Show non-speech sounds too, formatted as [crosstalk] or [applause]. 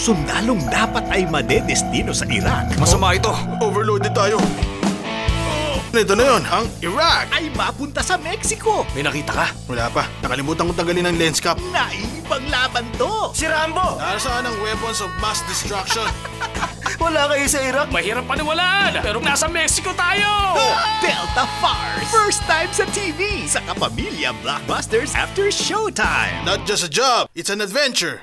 sundalong dapat ay madedestino sa Iraq Masama ito. Overloaded tayo. Ito na yun, ang Iraq. ay mapunta sa Mexico. May nakita ka? Wala pa, nakalimutan kong tanggalin ang lens cap. Naibang laban to. Si Rambo! Nasaan ang weapons of mass destruction? [laughs] Wala kayo sa Iraq? Mahirap paniwalaan, pero nasa Mexico tayo! Delta Farce. First time sa TV sa Kapamilya Blockbusters after showtime. Not just a job, it's an adventure.